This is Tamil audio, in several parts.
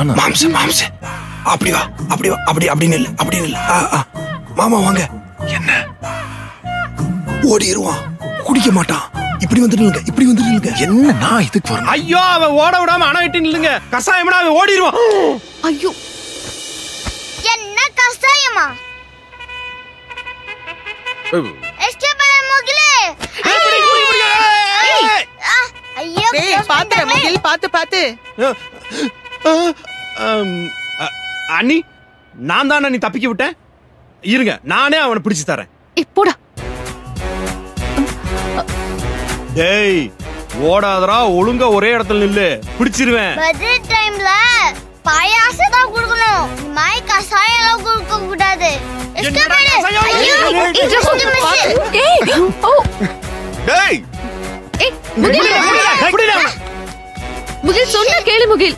நானா மாம்ச மாம்ச. அப்படி வா அப்படி வா அப்படி அப்படி நில்லு அப்படி நில்லு. ஆ, ஆ. மாமா வாங்க. என்ன? ஓடிடுவான் குடிக்க மாட்டான். இப்படி வந்து நில்லுங்க இப்படி வந்து நில்லுங்க. என்ன நான் இதுக்கு வரணும் ஐயோ அவன் ஓட விடாம அணை விட்டு நில்லுங்க. கசாயம்னா அவன் ஓடிடுவான் ஐயோ. என்ன ஆ, ஐயோ பாத்து. முகில் பாத்து பாத்து. அண்ணி நான் தானே நீ தப்பிக்க விட்டேன்? இருங்க நானே அவனை பிடிச்சு தரேன். போடா. டேய் ஓடாதடா ஒழுங்கா ஒரே இடத்துல நில்லு. பிடிச்சிருவேன். டைம்ல பாயாசம் தான் கொடுக்கணும். எல்லாம் கொடுக்க கூடாது. டேய் முகில் சொன்னா கேளு முகில்.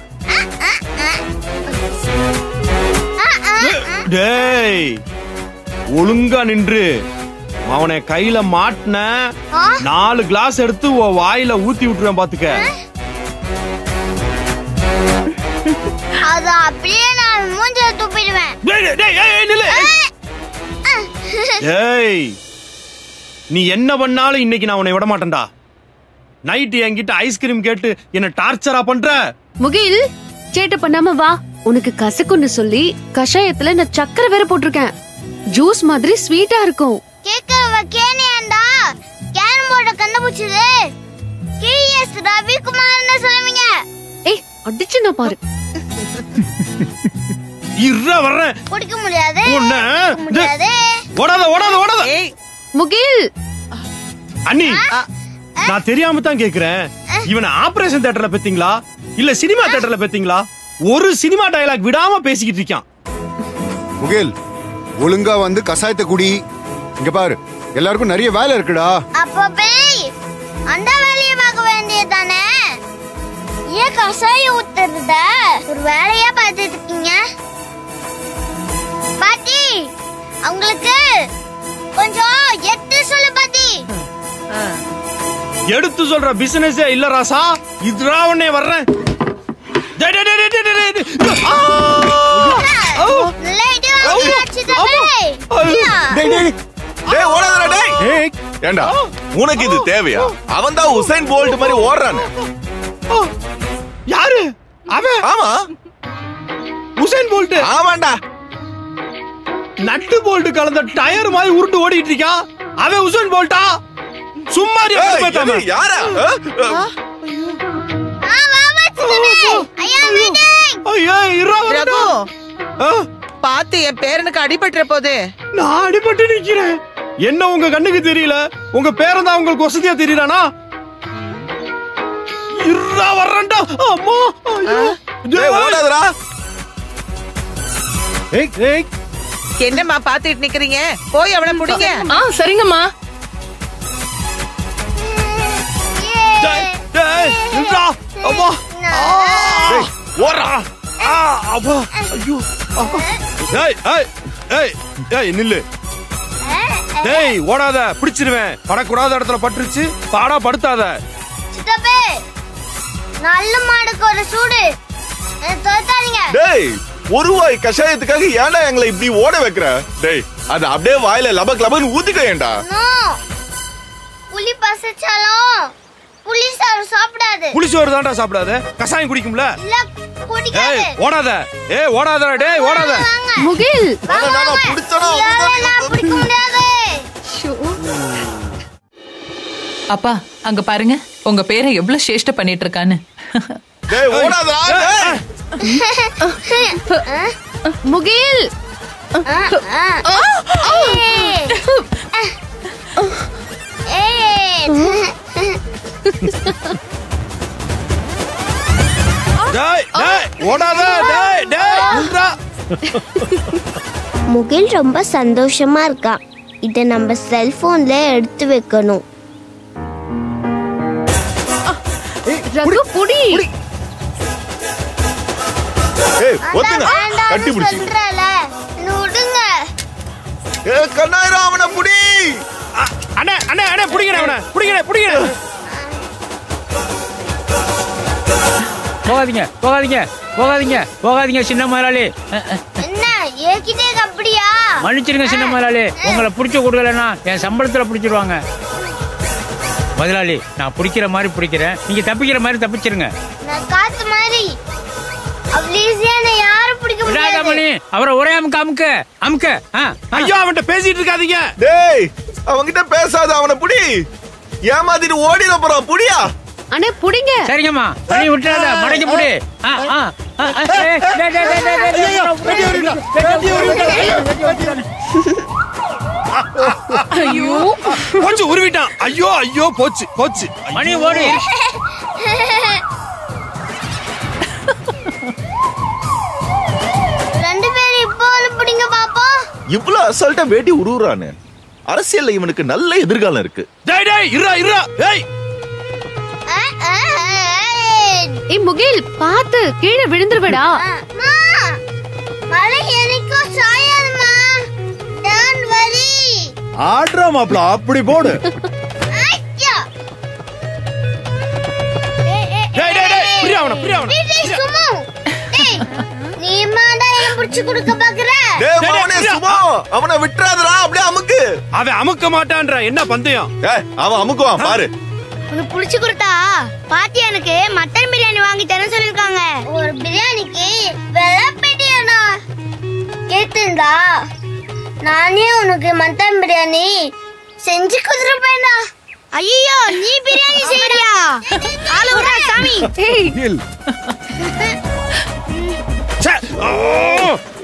டேய் ஒழுங்கா நின்று. அவனை கையில மாட்டின? நாலு கிளாஸ் எடுத்து உன் வாயில ஊத்தி விட்டுருவேன் பாத்துக்க. அது அப்படியே நான் மூஞ்சில துப்பிடுவேன். டேய், டேய், டேய், ஏய், நீ என்ன பண்ணாலும் இன்னைக்கு நான் உன்னை விட மாட்டேன்டா நைட் என்கிட்ட ஐஸ்கிரீம் கேட்டு என்ன டார்ச்சரா பண்ற. முகில் சேட்டை பண்ணாம வா. உனக்கு கசக்குன்னு சொல்லி கஷாயத்துல நான் சக்கரை வேற போட்டிருக்கேன். ஜூஸ் மாதிரி ஸ்வீட்டா இருக்கும். கேக்குறவ கேனியாண்டா கேரம் போர்ட கண்டுபிடிச்சது. கேஎஸ் ரவிக்குமார்னு சொல்லுவீங்க. ஏய் அடிச்சு நான் பாரு. இருற வர்றேன். குடிக்க முடியாது. உன்னை குடிக்க முடியாது. ஓடாத ஓடாத ஓடாத. ஏய். முகில். அண்ணி. நான் தெரியாம தான் கேக்குறேன். இவனை ஆபரேஷன் தியேட்டர்ல பெத்தீங்களா? இல்ல சினிமா தியேட்டர்ல பெத்தீங்களா? ஒரு சினிமா டயலாக் விடாம பேசிக்கிட்டு இருக்கான். முகில் ஒழுங்கா வந்து கசாயத்தை குடி. இங்க பாரு எல்லாருக்கும் நிறைய வேலை இருக்குடா. அப்ப பேய் அந்த வேலையை பார்க்க வேண்டியதானே ஏன் கசாயம் ஊத்துறத ஒரு வேலையா பார்த்துட்டு இருக்கீங்க? பாட்டி அவங்களுக்கு கொஞ்சம் எத்து சொல்லு பாட்டி. எடுத்து சொல்ற பிசினஸே இல்ல ராசா. இதுரா உடனே வர்றேன். ஏண்டா? உனக்கு இது தேவையா? அவன் தான் உசைன் போல்ட் மாதிரி ஓடுறானே! யாரு? அவன்? ஆமா. உசைன் போல்ட் ஆமாண்டா. நட்டு போல்ட் கலந்த டயர் மாதிரி உருண்டு ஓடிட்டு இருக்கான் அவன் உசைன் போல்ட்டா? சும்மா யாரா? ஆ? ஆ. ஆ, வா, வச்சுட்டமே. ஐயா. ஆ, பாத்து என் பேரனுக்கு அடிபட்டுற போது. நான் அடிபட்டு நிக்கிறேன். என்ன உங்க கண்ணுக்கு தெரியல? உங்க பேரன் தான் உங்களுக்கு வசதியா தெரியறானா இருடா வர்றேன்டா. அம்மா ஐயோ. டேய் ஓடாதடா. ஏய், ஏய். என்னம்மா பாத்துட்டு நிக்கிறீங்க? போய் அவனை புடிங்க. ஆ சரிங்கம்மா. டேய், நில்றா. அம்மா. டேய் ஓடுறா ஆ, அப்பா. ஐயோ. டேய், ஏய், ஏய், ஏய், நில்லு டேய் ஓடாத பிடிச்சிருவேன் படக்கூடாத இடத்துல பட்டுருச்சு பாடா படுத்தாத சித்தப்பே, நல்ல மாடுக்கு ஒரு சூடு. டேய் ஒரு வாய் கஷாயத்துக்காக ஏன்டா எங்களை இப்படி ஓட வைக்கிற டேய் அது அப்படியே வாயில லபக் லபன்னு ஊத்திக்க ஏன்டா. புலி பசிச்சாலும் புலி சாறு சாப்பிடாது. புளிச்சோறு தான்டா சாப்பிடாத. கசாயம் குடிக்கும்ல? இல்ல குடிக்காது. ஏய் ஓடாத. ஏய் ஓடாதடா டேய் ஓடாத. முகில். நானா, பிடிச்சனா, பிடிக்க முடியாது. அப்பா அங்க பாருங்க. உங்க பேரை எவ்வளவு சேஷ்ட பண்ணிட்டு இருக்கான்னு டேய் ஓடாதடா டேய். முகில். ஏய். முகில் ரொம்ப சந்தோஷமா இருக்கான் இதை நம்ம செல்போன்ல எடுத்து வைக்கணும். ரகு புடி ஏய் ஒத்துங்க. கட்டி பிடிச்சி. சொல்றல விடுங்க. ஏ கண்ணாயிரா அவனை புடி. அ, அண்ணே அண்ணே அண்ணே புடிங்கடா அவனை. புடிங்கடா புடிங்கடா போகாதீங்க போகாதீங்க போகாதீங்க போகாதீங்க சின்ன முதலாளி. என்ன? ஏக்கிட்டே அப்படியா? மன்னிச்சிருங்க சின்ன முதலாளி. உங்களை பிடிச்ச கொடுக்கலன்னா என் சம்பளத்துல பிடிச்சிருவாங்க. முதலாளி நான் பிடிக்கிற மாதிரி பிடிக்கிறேன். நீங்க தப்பிக்கிற மாதிரி தப்பிச்சிருங்க. நான் காத்து மாதிரி. அவரை ஒரே அமுக்க அமுக்க. அமுக்க. ஐயோ அவன்கிட்ட பேசிட்டு இருக்காதீங்க. டேய் அவன்கிட்ட பேசாத அவனை புடி. ஏமாத்திட்டு ஓடிட போறான் புடியா? அண்ணே புடிங்க சரிங்கம்மா மணி விட்டுறாத மடக்கி புடி ஐயோ போச்சு உருவிட்டான் ஐயோ ஐயோ போச்சு போச்சு மணி ஓடி ரெண்டு பேரும் இப்போ பிடிங்க பாப்போம் இவ்வளவு அசால்ட்டா வேட்டி உருவுறானு அரசியல்ல இவனுக்கு நல்ல எதிர்காலம் இருக்கு டேய் டேய் இருடா இருடா ஏய் ஏய் முகில் பாத்து கீழே விழுந்துருவடா. மழை எனக்கும் சாயாதுமா டோன்ட் வரி ஆடுறா மாப்ள அப்படி போடு. ஐயா. டேய் டேய் டேய் புரியா அவன விட்டுறாதடா அப்படியே அமுக்கு. அவன் அமுக்க மாட்டான்ற என்ன பந்தயம்? ஏய் அவன் அமுக்குவான் பாரு. உனக்கு பிடிச்சு கொடுத்தா பாட்டி எனக்கு மட்டன் பிரியாணி வாங்கி தர சொல்லிருக்காங்க ஒரு பிரியாணிக்கு வெள்ளை பெட்டியானா கேட்டுண்டா நானே உனக்கு மட்டன் பிரியாணி செஞ்சு கொடுத்துருப்பேன்டா. ஐயோ நீ பிரியாணி செய்யறியா? ஆளு விடுறா சாமி.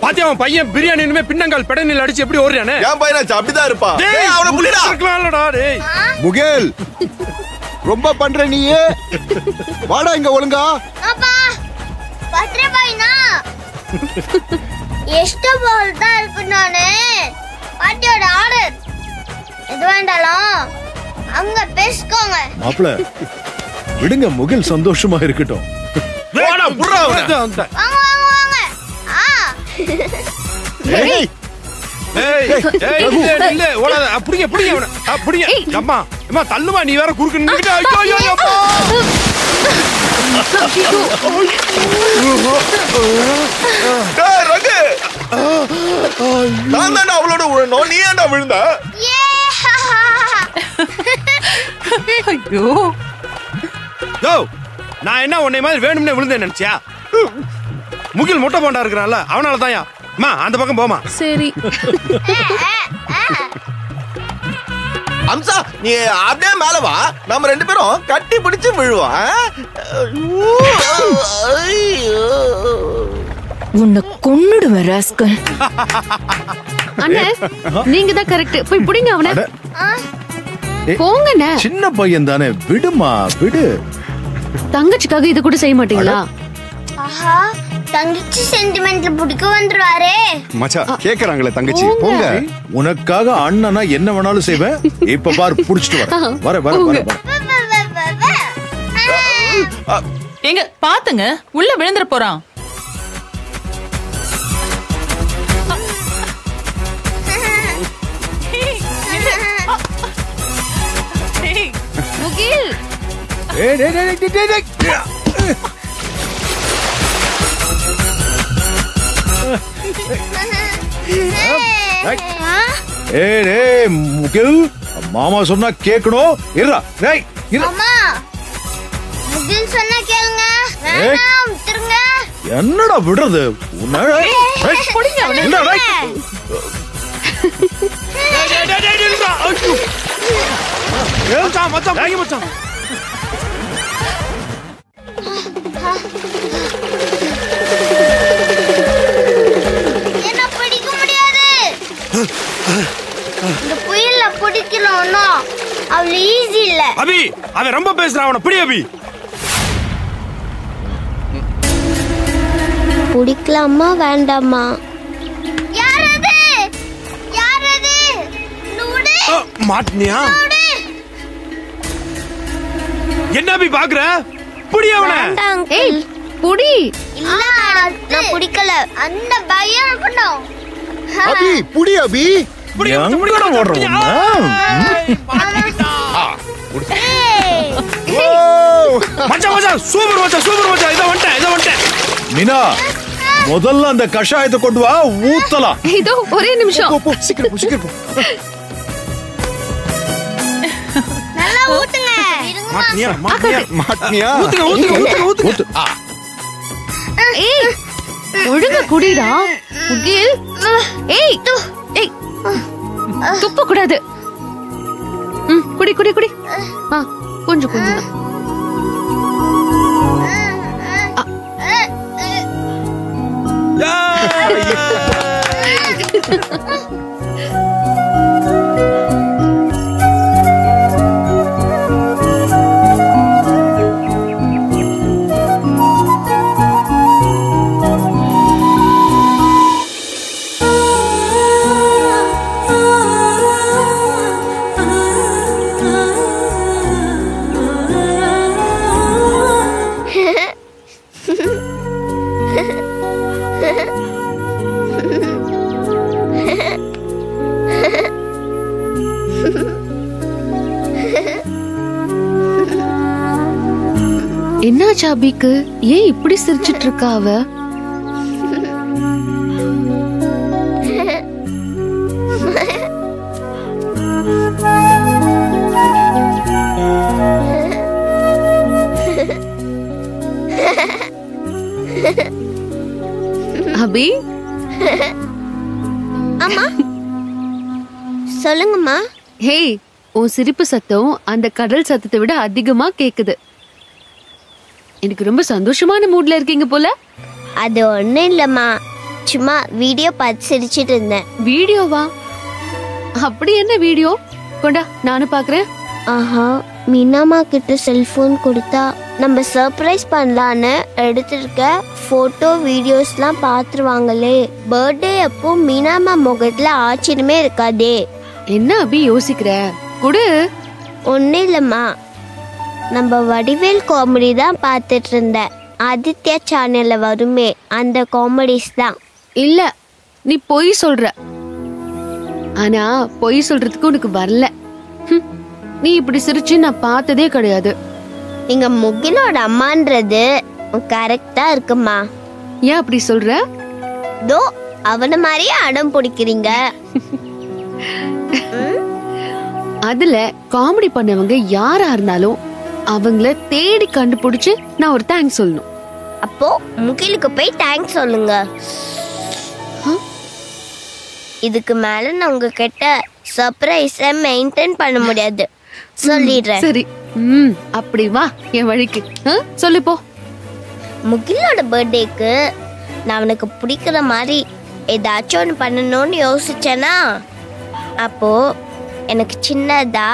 பாத்தியா அவன் பையன் பிரியாணி இனிமே பின்னங்கால் பெடனில் அடிச்சு எப்படி ஓடுறானே? என் பையனாச்சு அப்படிதான் இருப்பான். அவனை புடிடா இருக்கலாம்லடா டேய். முகேல். ரொம்ப பண்ற நீயே? வாடா இங்க ஒழுங்கா. எஷ்ட பால் தான் இருக்கு நானு. பாட்டியோட ஆர்டர். எது வேண்டாலும் அங்க பேசிக்கோங்க. மாப்பிள விடுங்க முகில் சந்தோஷமா இருக்கட்டும். அப்படியே அப்படியே அப்படியே அம்மா. அம்மா, தள்ளுமா, நீ வேற குறுக்கு நின்னுக்கிட்டு. ஐயோ, ஐயோ, ஐயோ, அப்பா. டேய் ரகு. நான் தானே அவளோட விழணும் நீ ஏன்டா விழுந்த? ஐயோ. யோ, நான் என்ன உன்னை மாதிரி வேணும்னே விழுந்தேன் நினைச்சியா? முகில் முட்டை போண்டா இருக்கிறான்ல அவனால தான்யா. அம்மா அந்த பக்கம் போமா. சரி. அம்சா நீ அப்படியே மேல வா. நம்ம ரெண்டு பேரும் கட்டி பிடிச்சு விழுவோம். உன்னை கொன்னுடுவேன் ராஸ்கல். அண்ணே நீங்க தான் கரெக்ட் போய் புடிங்க அவனை. போங்கண்ணே. சின்ன பையன் தானே. விடுமா விடு. தங்கச்சிக்காக இது கூட செய்ய மாட்டீங்களா? ஆஹா தங்கச்சி சென்டிமெண்ட்ல பிடிக்க வந்துருவாரே. மச்சா கேக்குறாங்களே தங்கச்சி. போங்க. உனக்காக அண்ணனா என்ன வேணாலும் செய்வேன். இப்ப பாரு புடிச்சிட்டு வர. வர வர வர வர. எங்க பாத்துங்க. உள்ள விழுந்துற போறான். முகில். ஏய், டேய், டேய், டேய், ஏய் டேய் முகில் மாமா சொன்னா கேக்கணும் இருடா டேய் அம்மா முகில் சொன்னா கேளுங்க ஏய். வேணாம் விட்டுருங்க என்னடா விடுறது உன்னை ஏய், புடிங்க அவனை. என்னடா, டேய். டேய், டேய், டேய், நில்லுடா. ஐயோ. மச்சான், மச்சான், புடிங்க மச்சான். என்ன இந்த புயல்ல பிடிக்கணும் ஒன்னும் அவ்வளவு ஈஸி இல்ல. அபி அவன் ரொம்ப பேசுறான் அவனை பிடி அபி. பிடிக்கலாமா வேண்டாமா? யார் அது யார் அது நூடு? அ, மாட்டினியா? என்ன அபி பாக்குற? பிடி அவனை. ஏய் புடி. இல்ல நான் பிடிக்கல. அந்த பயம் இருக்கணும் அபி புடி அபி. புடி, எங்கடா புடி, புடி, ஓடுற புடி. உன்னை? ஏய், மாட்டிக்கிட்டான். ஏய். ஓ மச்சான் மச்சான் சூப்பர் மச்சான் சூப்பர் மச்சான். இதை வந்துட்டேன் இதை வந்துட்டேன். மீனா முதல்ல அந்த கஷாயத்தை கொண்டு வா ஊத்தலாம். இதோ ஒரே நிமிஷம். சீக்கிரம் போ, சீக்கிரம் போ. நல்லா ஊத்துங்க. மாட்டினியா மாட்டினியா மாட்டினியா? ஊத்துங்க ஊத்துங்க ஊத்துங்க ஊத்துங்க. ஊத்து. ஆ, ஏய் ஒழுங்கா குடிடா. முகில் ஏய் ஏய். துப்ப கூடாது ம் குடி குடி குடி. ஆ கொஞ்சம் கொஞ்சம். தான். என்னாச்சு அபிக்கு ஏன் இப்படி சிரிச்சிட்டு இருக்கா அவ? அபி? அம்மா? சொல்லுங்கம்மா. ஹேய் உன் சிரிப்பு சத்தம் அந்த கடல் சத்தத்தை விட அதிகமா கேக்குது. எனக்கு ரொம்ப சந்தோஷமான மூட்ல இருக்கீங்க போல. அது ஒன்றும் இல்லைம்மா. சும்மா வீடியோ பார்த்து சிரிச்சிட்டு இருந்தேன். வீடியோவா? அப்படி என்ன வீடியோ? கொண்டா நானும் பாக்குறேன். ஆஹா மீனாமா கிட்ட செல்போன் கொடுத்தா நம்ம சர்ப்ரைஸ் பண்ணலான்னு எடுத்திருக்க ஃபோட்டோ வீடியோஸ்லாம் பார்த்துருவாங்களே. பர்த்டே அப்போ மீனாமா முகத்துல ஆச்சரியமே இருக்காதே. என்ன அபி யோசிக்கிற? குடு. ஒன்றும் இல்லைம்மா. நம்ம வடிவேல் காமெடி தான் பார்த்துட்டு இருந்தேன் ஆதித்யா சேனல்ல வருமே அந்த காமெடிஸ் தான். இல்ல நீ பொய் சொல்ற. ஆனா பொய் சொல்றதுக்கு உனக்கு வரல. நீ இப்படி சிரிச்சு நான் பார்த்ததே கிடையாது. நீங்க முகிலோட அம்மான்றது கரெக்டா இருக்குமா? ஏன் அப்படி சொல்ற? தோ அவன மாதிரியே அடம் பிடிக்கிறீங்க. அதுல காமெடி பண்ணவங்க யாரா இருந்தாலும் அவங்கள தேடி கண்டுபிடிச்சு நான் ஒரு தேங்க்ஸ் சொல்லணும். அப்போ முகிலுக்கு போய் தேங்க்ஸ் சொல்லுங்க. இதுக்கு மேல நான் உங்ககிட்ட சர்ப்ரைஸ மெயின்டைன் பண்ண முடியாது. சொல்லிடுறேன். சரி. ம் அப்படி வா என் வழிக்கு. சொல்லு போ. முகிலோட பர்த்டேக்கு நான் அவனுக்கு பிடிக்கிற மாதிரி ஏதாச்சும் ஒன்று பண்ணணும்னு யோசிச்சேனா? அப்போ எனக்கு சின்னதா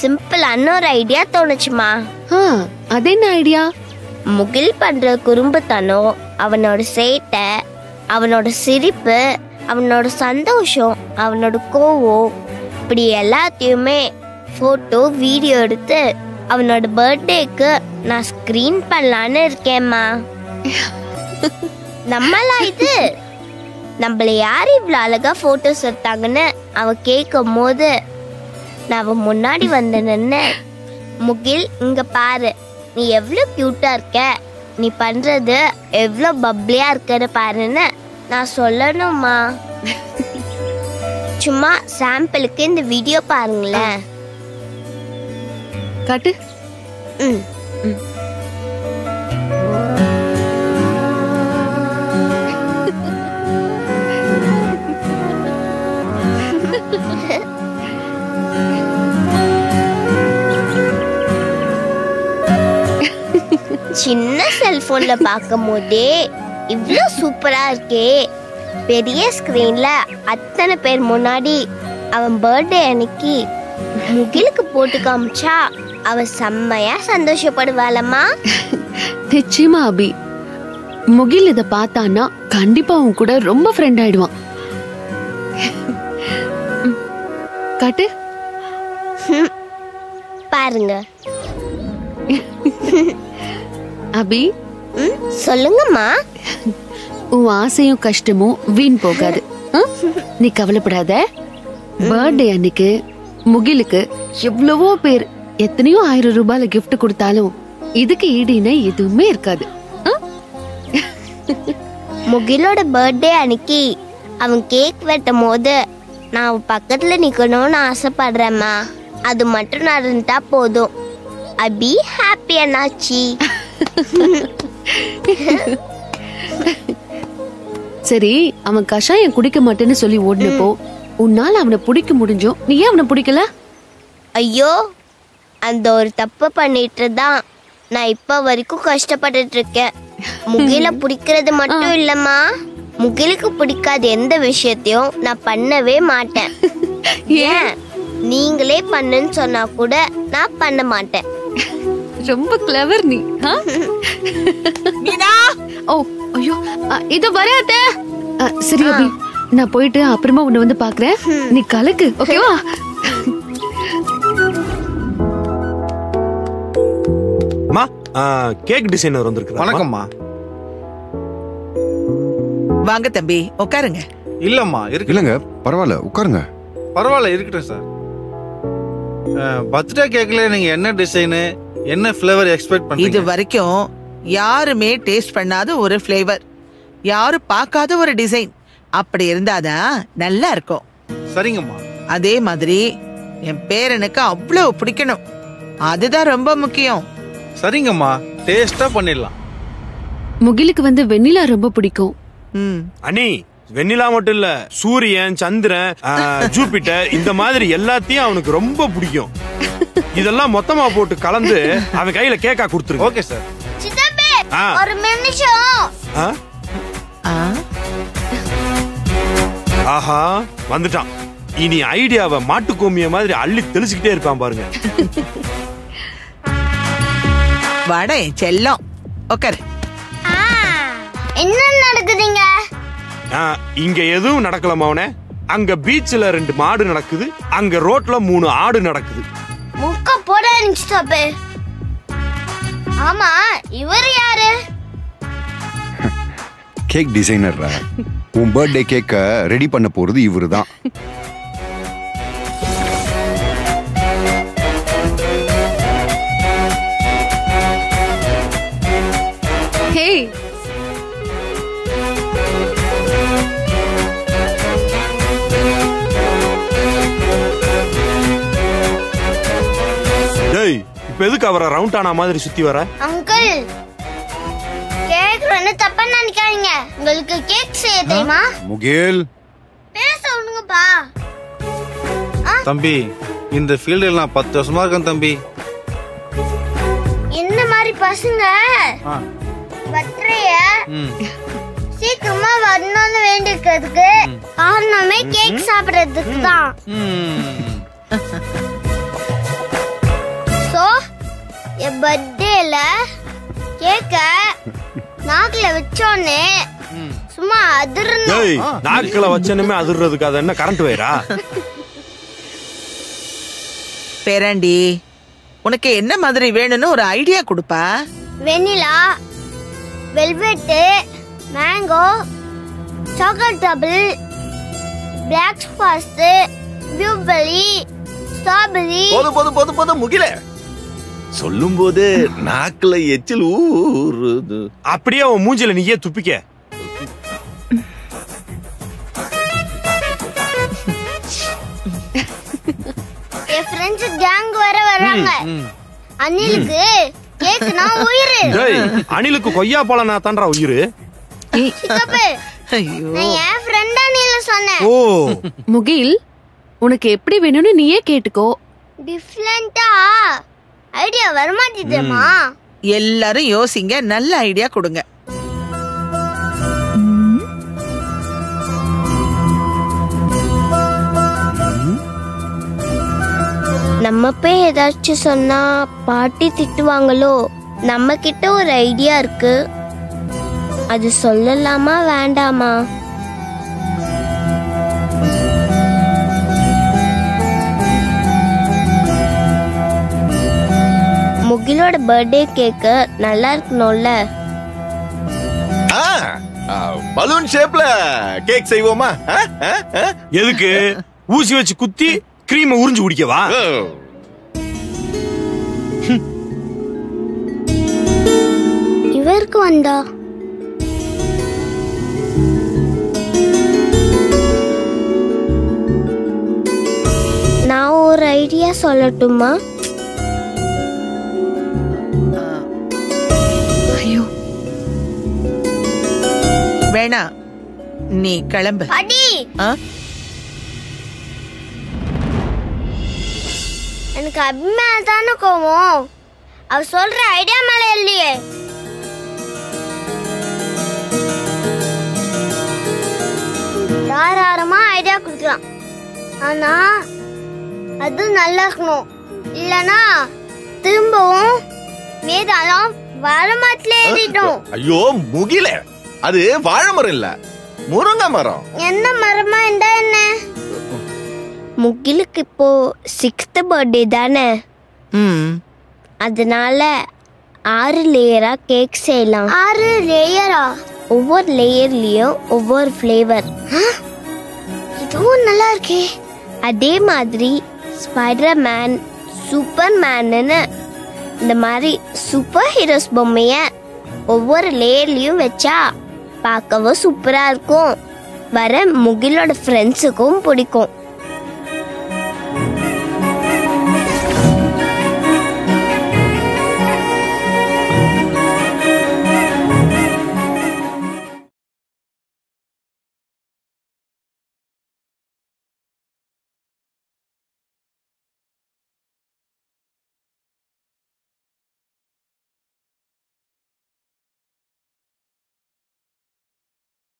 சிம்பிளான ஒரு ஐடியா தோணுச்சுமா? அது என்ன ஐடியா முகில் பண்ற குறும்புத்தனம் அவனோட சேட்டை அவனோட சிரிப்பு அவனோட சந்தோஷம் அவனோட கோவம் இப்படி எல்லாத்தையுமே ஃபோட்டோ வீடியோ எடுத்து அவனோட பர்த்டேக்கு நான் ஸ்க்ரீன் பண்ணலான்னு இருக்கேம்மா நம்மளா இது? நம்மள யார் இவ்வளோ அழகா ஃபோட்டோஸ் எடுத்தாங்கன்னு அவ கேட்கும் போது நான் அவன் முன்னாடி வந்து நின்று முகில் இங்க பாரு. நீ எவ்வளோ க்யூட்டா இருக்க. நீ பண்றது எவ்வளோ பப்ளியா இருக்கன்னு பாருன்னு நான் சொல்லணுமா சும்மா சாம்பிளுக்கு இந்த வீடியோ பாருங்களேன். காட்டு. ம். சின்ன செல்போன்ல பார்க்கும் போதே இவ்வளோ சூப்பரா இருக்கே. பெரிய ஸ்கிரீன்ல அத்தனை பேர் முன்னாடி அவன் பர்த்டே அன்னைக்கு முகிலுக்கு போட்டு காமிச்சா அவ செம்மையா சந்தோஷப்படுவாளம்மா. நிச்சயமா அபி. முகில் இத பார்த்தான்னா கண்டிப்பா உன் கூட ரொம்ப ஃப்ரெண்ட் ஆயிடுவான். காட்டு. பாருங்க. அபி? ம், சொல்லுங்கம்மா. உன் ஆசையும் கஷ்டமும் வீண் போகாது. ஆ? நீ கவலைப்படாத. பர்த்டே அன்னைக்கு முகிலுக்கு எவ்வளவோ பேர் எத்தனையோ ஆயிரம் ரூபாயில gift கொடுத்தாலும் இதுக்கு ஈடு இணை எதுவுமே இருக்காது. ஆ? முகிலோட பர்த்டே அன்னைக்கு அவன் கேக் வெட்டும் போது நான் அவன் பக்கத்துல நிக்கணும்னு ஆசைப்படுறேம்மா. அது மட்டும் நடந்துட்டா போதும். ஐ பி ஹாப்பி அண்ணாச்சி. சரி அவன் கஷாயம் குடிக்க மாட்டேன்னு சொல்லி ஓடினப்போ உன்னால அவனை பிடிக்க முடிஞ்சும் நீ ஏன் அவனை பிடிக்கல? ஐயோ அந்த ஒரு தப்பு பண்ணிட்டு தான் நான் இப்ப வரைக்கும் கஷ்டப்பட்டுட்டு இருக்கேன். முகில பிடிக்கிறது மட்டும் இல்லம்மா. முகிலுக்கு பிடிக்காத எந்த விஷயத்தையும் நான் பண்ணவே மாட்டேன். ஏன்? நீங்களே பண்ணுன்னு சொன்னா கூட நான் பண்ண மாட்டேன். ரொம்ப கிளவர் நீ? மீனா? ஓ ஐயோ இதோ வராத சரி அபி நான் போயிட்டு அப்புறமா உன்னை வந்து பாக்குறேன். நீ கலக்கு ஓகேவா அம்மா கேக் டிசைனர் வந்திருக்கு வணக்கம்மா. வாங்க தம்பி உட்காருங்க. இல்லம்மா இருக்கு. இல்லங்க பரவாயில்ல உட்காருங்க. பரவாயில்ல இருக்கட்டும் சார். பர்த்டே கேக்ல நீங்க என்ன டிசைனு என்ன ஃப்ளேவர் எக்ஸ்பெக்ட் இது பண்றீங்க வரைக்கும் யாருமே டேஸ்ட் பண்ணாத ஒரு ஃப்ளேவர் யாரும் பார்க்காத ஒரு டிசைன் அப்படி இருந்தாதான் நல்லா இருக்கும். சரிங்கம்மா. அதே மாதிரி என் பேரனுக்கு அவ்வளவு பிடிக்கணும். அதுதான் ரொம்ப முக்கியம். சரிங்கம்மா. டேஸ்டா பண்ணிடலாம். முகிலுக்கு வந்து வெண்ணிலா ரொம்ப பிடிக்கும். ம். அனி வெண்ணிலா மட்டும் இல்ல சூரியன் சந்திரன் ஜூபிட்டர் இந்த மாதிரி எல்லாத்தையும் அவனுக்கு ரொம்ப பிடிக்கும். இதெல்லாம் மொத்தமா போட்டு கலந்து அவன் கையில கேக்கா கொடுத்துருங்க. Okay sir. ஒரு ஆஹா வந்துட்டான். இனி ஐடியாவை மாட்டுக்கோமிய மாதிரி அள்ளி தெளிச்சுக்கிட்டே இருப்பான் பாருங்க. வாடா செல்லம். உட்காரு இங்க எதுவும் நடக்கல மவனே அங்க பீச்ல ரெண்டு மாடு நடக்குது. அங்க ரோட்ல மூணு ஆடு நடக்குது. முக்க போட ஆமா இவர் யாரு? கேக் டிசைனர் உன் பர்த்டே கேக்க ரெடி பண்ண போறது இவரு தான் இப்ப எதுக்கு அவரை ரவுண்ட் ஆன மாதிரி சுத்தி வர? அங்கிள் கேக் வந்து தப்பா நினைக்காதீங்க. உங்களுக்கு கேக் செய்ய தெரியுமா? முகேல். பேச விடுங்கப்பா. தம்பி இந்த ஃபீல்டில் நான் பத்து வருஷமா இருக்கேன் தம்பி. இந்த மாதிரி பசங்க. பர்த்டேய சீக்கிரமா வரணும்னு வேண்டிக்கிறதுக்கு காரணமே கேக் சாப்பிடுறதுக்கு தான். என் பர்த்டேல கேக்க நாக்குல வச்சோன்னே சும்மா அதிர்ந்து டேய் நாட்களை வச்சனுமே அதிர்றதுக்கு அது என்ன கரண்ட் வயரா பேராண்டி உனக்கு என்ன மாதிரி வேணும்னு ஒரு ஐடியா கொடுப்பா? Vanilla velvet mango chocolate double black forest blueberry strawberry போதும் போதும் போதும் போதும் முகில. சொல்லும் போது நாக்குல எச்சில் ஊறுது. அப்படியே அவன் மூஞ்சில நீயே துப்பிக்க. என் ஃப்ரெண்ட்ஸ் கேங் வர வராங்க அனிலுக்கு கேக்குனா உயிரு. டேய் அணிலுக்கு கொய்யா பழம் நான் தான்றா உயிரு சித்தப்பு ஐயோ. நான் என் ஃப்ரெண்ட் அனில சொன்னேன். ஓ. முகில் உனக்கு எப்படி வேணும்னு நீயே கேட்டுக்கோ. டிஃப்ரெண்டா ஐடியா வரமாட்டேதுமா எல்லாரும் யோசிங்க நல்ல ஐடியா கொடுங்க. நம்ம போய் ஏதாச்சும் சொன்னா பாட்டி திட்டுவாங்களோ? நம்ம கிட்ட ஒரு ஐடியா இருக்கு. அது சொல்லலாமா வேண்டாமா? அகிலோட பர்த்டே கேக்கு நல்லா இருக்கணும்ல? பலூன் ஷேப்ல கேக் செய்வோமா? எதுக்கு? ஊசி வச்சு குத்தி கிரீம் உறிஞ்சு குடிக்கவா? இவருக்கு வந்தா? நான் ஒரு ஐடியா சொல்லட்டுமா? வேணா நீ கிளம்பு? எனக்கு அபிமான தானே கோவம். அவ சொல்ற ஐடியா மேல இல்லையே. தாராளமா ஐடியா கொடுக்கலாம். ஆனா அது நல்லா இருக்கணும் இல்லனா திரும்பவும் வேதாளம் வரமாட்டில ஏறிட்டோம். ஐயோ முகில. அது வாழை மரம் இல்ல. முருங்கை மரம். என்ன மரமா இருந்தா என்ன? முகிலுக்கு இப்போ சிக்ஸ்த் பர்த்டே தானே? ம். அதனால ஆறு லேயரா கேக் செய்யலாம். ஆறு லேயரா ஒவ்வொரு லேயர்லயும் ஒவ்வொரு ஃப்ளேவர் இதுவும் நல்லா இருக்கே. அதே மாதிரி ஸ்பைடர் மேன் சூப்பர் மேன்னு இந்த மாதிரி சூப்பர் ஹீரோஸ் பொம்மைய ஒவ்வொரு லேயர்லயும் வச்சா பார்க்கவும் சூப்பராக இருக்கும். வர முகிலோட ஃப்ரெண்ட்ஸுக்கும் பிடிக்கும்.